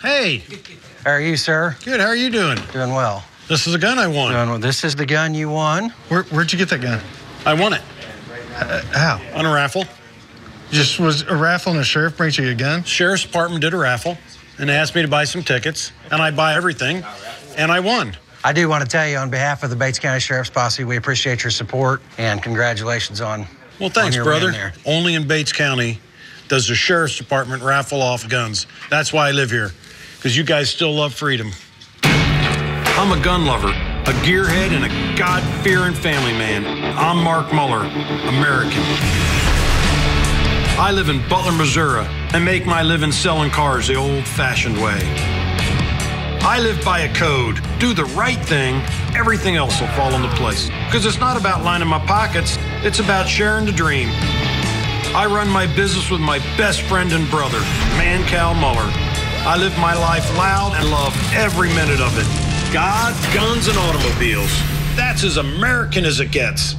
Hey, How are you, sir? good. How are you doing? Doing well. This is a gun I won. Doing well. This is the gun you won. Where, where'd you get that gun? I won it uh, How? on a raffle. Just was a raffle and the sheriff brings you a gun? Sheriff's Department did a raffle and they asked me to buy some tickets, and I buy everything, and I won. I do want to tell you, on behalf of the Bates County Sheriff's Posse, we appreciate your support and congratulations on. Well, thanks, on brother. Only in Bates County does the Sheriff's Department raffle off guns. That's why I live here, because you guys still love freedom. I'm a gun lover, a gearhead, and a God fearing family man. I'm Mark Muller, American. I live in Butler, Missouri, and make my living selling cars the old fashioned way. I live by a code. Do the right thing, everything else will fall into place. Because it's not about lining my pockets, it's about sharing the dream. I run my business with my best friend and brother, Man Cal Muller. I live my life loud and love every minute of it. God, guns, and automobiles. That's as American as it gets.